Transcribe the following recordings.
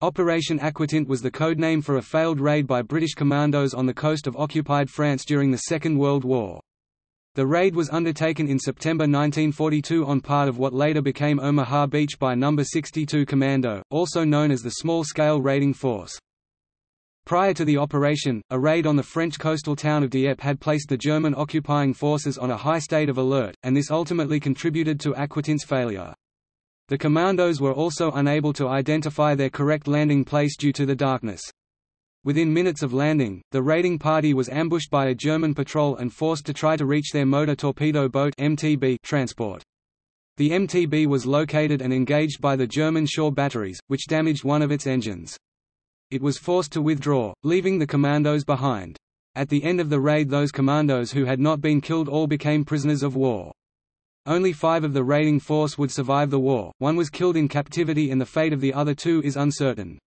Operation Aquatint was the codename for a failed raid by British commandos on the coast of occupied France during the Second World War. The raid was undertaken in September 1942 on part of what later became Omaha Beach by No. 62 Commando, also known as the Small-Scale Raiding Force. Prior to the operation, a raid on the French coastal town of Dieppe had placed the German occupying forces on a high state of alert, and this ultimately contributed to Aquatint's failure. The commandos were also unable to identify their correct landing place due to the darkness. Within minutes of landing, the raiding party was ambushed by a German patrol and forced to try to reach their motor torpedo boat MTB transport. The MTB was located and engaged by the German shore batteries, which damaged one of its engines. It was forced to withdraw, leaving the commandos behind. At the end of the raid those commandos who had not been killed all became prisoners of war. Only five of the raiding force would survive the war, one was killed in captivity and the fate of the other two is uncertain.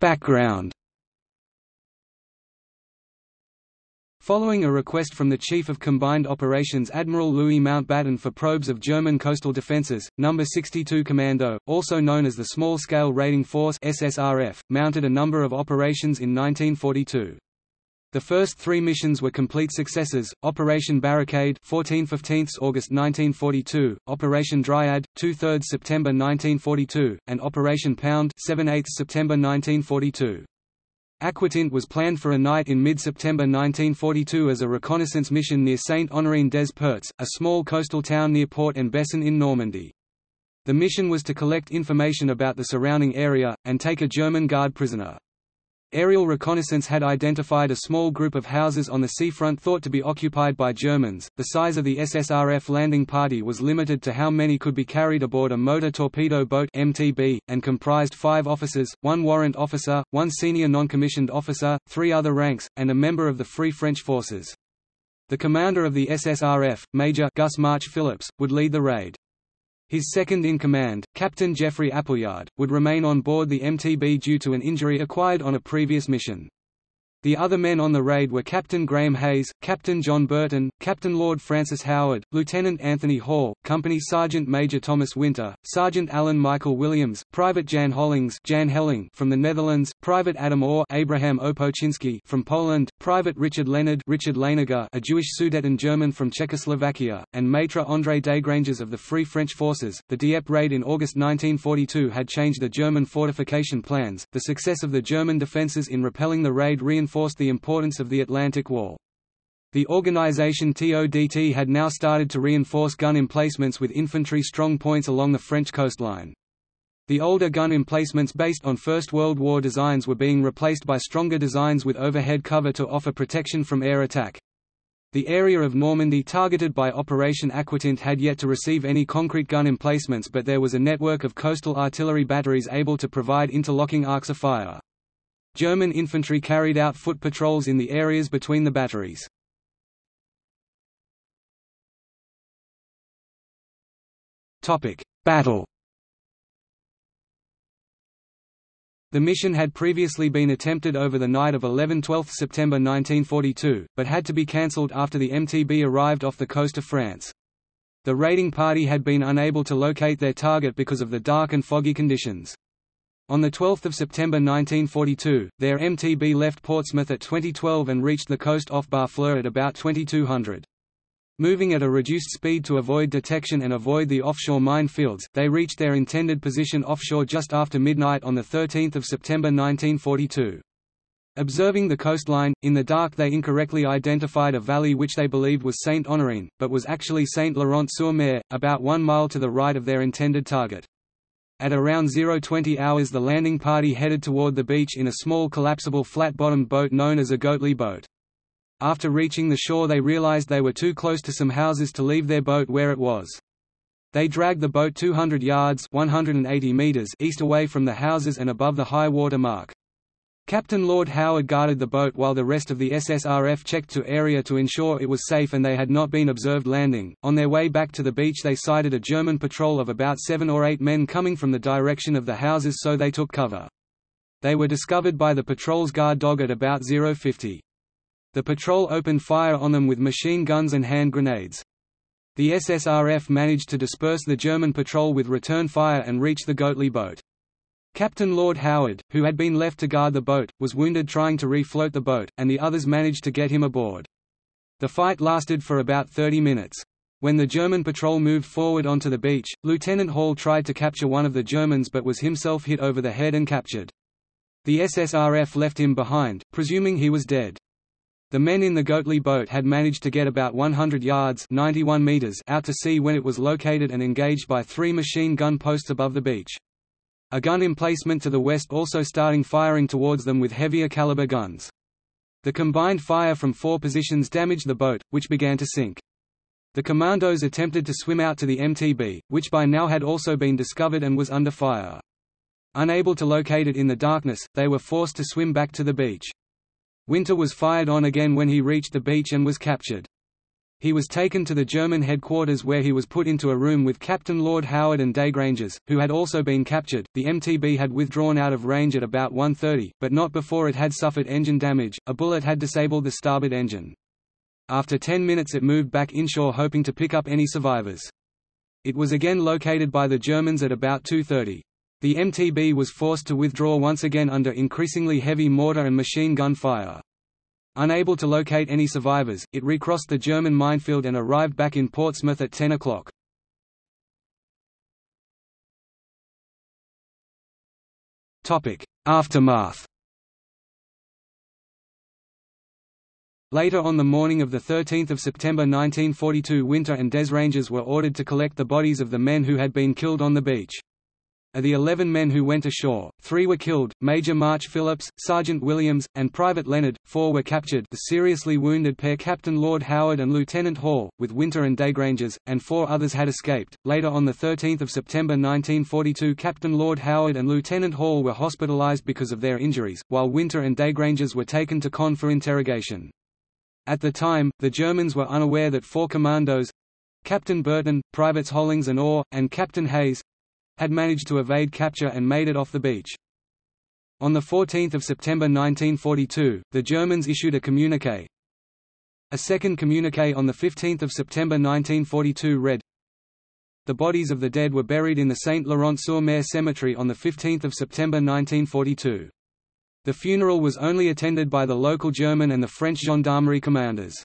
Background Following a request from the Chief of Combined Operations Admiral Louis Mountbatten for probes of German coastal defences, No. 62 Commando, also known as the Small-Scale Raiding Force SSRF, mounted a number of operations in 1942. The first three missions were complete successes, Operation Barricade 14 15 August 1942, Operation Dryad, 2 3 September 1942, and Operation Pound 7 8 September 1942. Aquatint was planned for a night in mid-September 1942 as a reconnaissance mission near Saint-Honorine-des-Perts, a small coastal town near Port-en-Bessin in Normandy. The mission was to collect information about the surrounding area, and take a German guard prisoner. Aerial reconnaissance had identified a small group of houses on the seafront thought to be occupied by Germans. The size of the SSRF landing party was limited to how many could be carried aboard a motor torpedo boat (MTB) and comprised 5 officers, one warrant officer, one senior non-commissioned officer, 3 other ranks, and a member of the Free French Forces. The commander of the SSRF, Major Gus March Phillips, would lead the raid. His second-in-command, Captain Geoffrey Appleyard, would remain on board the MTB due to an injury acquired on a previous mission. The other men on the raid were Captain Graham Hayes, Captain John Burton, Captain Lord Francis Howard, Lieutenant Anthony Hall, Company Sergeant Major Thomas Winter, Sergeant Alan Michael Williams, Private Jan Hollings Jan Helling from the Netherlands, Private Adam Orr Abraham Opochinski from Poland, Private Richard Leonard Richard Leiniger a Jewish Sudeten German from Czechoslovakia, and Maitre André Desgranges of the Free French Forces. The Dieppe raid in August 1942 had changed the German fortification plans. The success of the German defences in repelling the raid reinforced reinforced the importance of the Atlantic Wall. The organization TODT had now started to reinforce gun emplacements with infantry strong points along the French coastline. The older gun emplacements based on First World War designs were being replaced by stronger designs with overhead cover to offer protection from air attack. The area of Normandy targeted by Operation Aquatint had yet to receive any concrete gun emplacements but there was a network of coastal artillery batteries able to provide interlocking arcs of fire. German infantry carried out foot patrols in the areas between the batteries. Battle The mission had previously been attempted over the night of 11–12 September 1942, but had to be cancelled after the MTB arrived off the coast of France. The raiding party had been unable to locate their target because of the dark and foggy conditions. On 12 September 1942, their MTB left Portsmouth at 2012 and reached the coast off Barfleur at about 2200. Moving at a reduced speed to avoid detection and avoid the offshore mine fields, they reached their intended position offshore just after midnight on 13 September 1942. Observing the coastline, in the dark they incorrectly identified a valley which they believed was Saint Honorine, but was actually Saint Laurent-sur-Mer, about one mile to the right of their intended target. At around 020 hours the landing party headed toward the beach in a small collapsible flat-bottomed boat known as a Goatley boat. After reaching the shore they realized they were too close to some houses to leave their boat where it was. They dragged the boat 200 yards 180 meters east away from the houses and above the high water mark. Captain Lord Howard guarded the boat while the rest of the SSRF checked to area to ensure it was safe and they had not been observed landing. On their way back to the beach, they sighted a German patrol of about seven or eight men coming from the direction of the houses, so they took cover. They were discovered by the patrol's guard dog at about 050. The patrol opened fire on them with machine guns and hand grenades. The SSRF managed to disperse the German patrol with return fire and reach the Goatley boat. Captain Lord Howard, who had been left to guard the boat, was wounded trying to refloat the boat, and the others managed to get him aboard. The fight lasted for about 30 minutes. When the German patrol moved forward onto the beach, Lieutenant Hall tried to capture one of the Germans but was himself hit over the head and captured. The SSRF left him behind, presuming he was dead. The men in the Goatley boat had managed to get about 100 yards 91 meters out to sea when it was located and engaged by three machine gun posts above the beach. A gun emplacement to the west also starting firing towards them with heavier caliber guns. The combined fire from four positions damaged the boat, which began to sink. The commandos attempted to swim out to the MTB, which by now had also been discovered and was under fire. Unable to locate it in the darkness, they were forced to swim back to the beach. Winter was fired on again when he reached the beach and was captured. He was taken to the German headquarters where he was put into a room with Captain Lord Howard and Desgranges, who had also been captured. The MTB had withdrawn out of range at about 1.30, but not before it had suffered engine damage, a bullet had disabled the starboard engine. After 10 minutes it moved back inshore hoping to pick up any survivors. It was again located by the Germans at about 2.30. The MTB was forced to withdraw once again under increasingly heavy mortar and machine gun fire. Unable to locate any survivors, it recrossed the German minefield and arrived back in Portsmouth at 10 o'clock. Aftermath Later on the morning of 13 September 1942 Winter and Desgranges were ordered to collect the bodies of the men who had been killed on the beach. Of the 11 men who went ashore, three were killed, Major March Phillips, Sergeant Williams, and Private Leonard, four were captured the seriously wounded pair Captain Lord Howard and Lieutenant Hall, with Winter and Desgranges, and four others had escaped. Later on 13 September 1942 Captain Lord Howard and Lieutenant Hall were hospitalized because of their injuries, while Winter and Desgranges were taken to Caen for interrogation. At the time, the Germans were unaware that four commandos—Captain Burton, Privates Hollings and Orr, and Captain Hayes, had managed to evade capture and made it off the beach. On 14 September 1942, the Germans issued a communiqué. A second communiqué on 15 September 1942 read, The bodies of the dead were buried in the Saint-Laurent-sur-Mer cemetery on 15 September 1942. The funeral was only attended by the local German and the French gendarmerie commanders.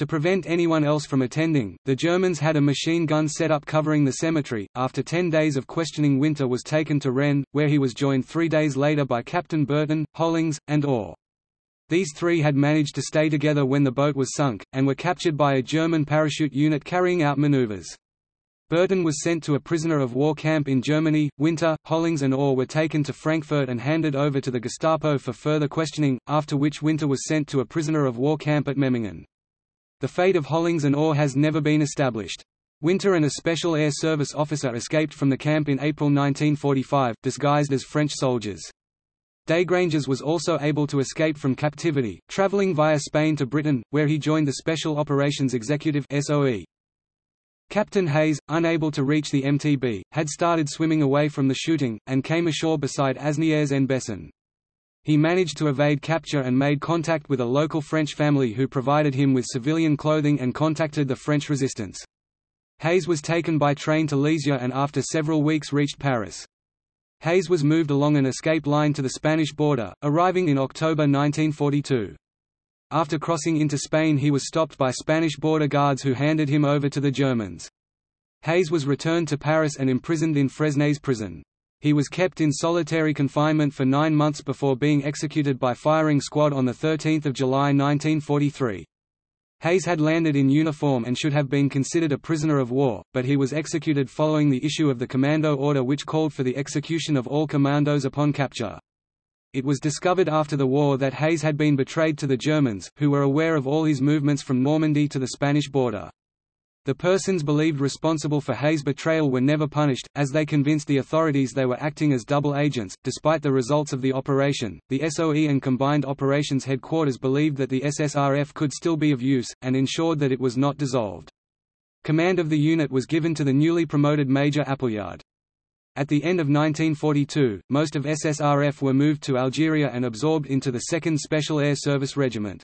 To prevent anyone else from attending, the Germans had a machine gun set up covering the cemetery. After ten days of questioning, Winter was taken to Rennes, where he was joined three days later by Captain Burton, Hollings, and Orr. These three had managed to stay together when the boat was sunk, and were captured by a German parachute unit carrying out maneuvers. Burton was sent to a prisoner of war camp in Germany, Winter, Hollings and Orr were taken to Frankfurt and handed over to the Gestapo for further questioning, after which Winter was sent to a prisoner of war camp at Memmingen. The fate of Hollings and Orr has never been established. Winter and a Special Air Service officer escaped from the camp in April 1945, disguised as French soldiers. Desgranges was also able to escape from captivity, traveling via Spain to Britain, where he joined the Special Operations Executive SOE. Captain Hayes, unable to reach the MTB, had started swimming away from the shooting, and came ashore beside Asnières en Bessin. He managed to evade capture and made contact with a local French family who provided him with civilian clothing and contacted the French resistance. Hayes was taken by train to Lisieux and after several weeks reached Paris. Hayes was moved along an escape line to the Spanish border, arriving in October 1942. After crossing into Spain he was stopped by Spanish border guards who handed him over to the Germans. Hayes was returned to Paris and imprisoned in Fresnes prison. He was kept in solitary confinement for nine months before being executed by firing squad on 13 July 1943. Hayes had landed in uniform and should have been considered a prisoner of war, but he was executed following the issue of the commando order which called for the execution of all commandos upon capture. It was discovered after the war that Hayes had been betrayed to the Germans, who were aware of all his movements from Normandy to the Spanish border. The persons believed responsible for Hayes' betrayal were never punished, as they convinced the authorities they were acting as double agents. Despite the results of the operation, the SOE and Combined Operations Headquarters believed that the SSRF could still be of use, and ensured that it was not dissolved. Command of the unit was given to the newly promoted Major Appleyard. At the end of 1942, most of SSRF were moved to Algeria and absorbed into the 2nd Special Air Service Regiment.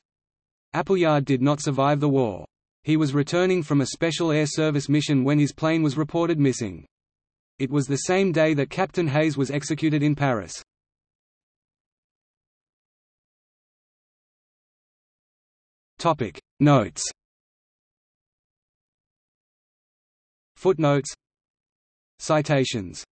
Appleyard did not survive the war. He was returning from a Special Air Service mission when his plane was reported missing. It was the same day that Captain Hayes was executed in Paris. Topic Notes Footnotes Citations